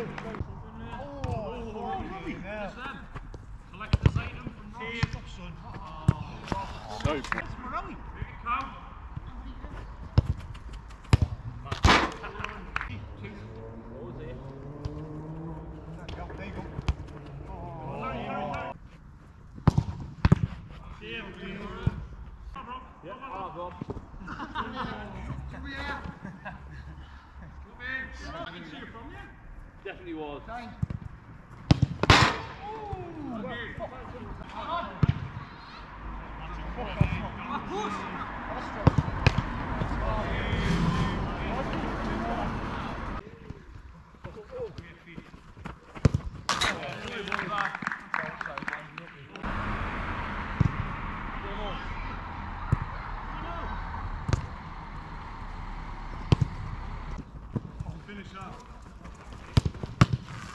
So Yeah, ah, Bob. Yeah. Definitely was.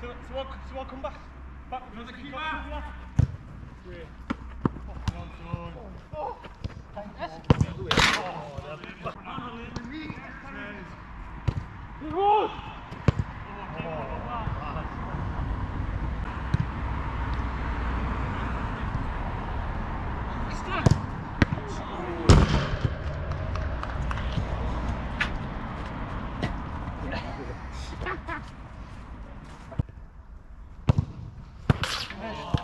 So, so, we'll, so we'll come back. back. Another keeper. oh.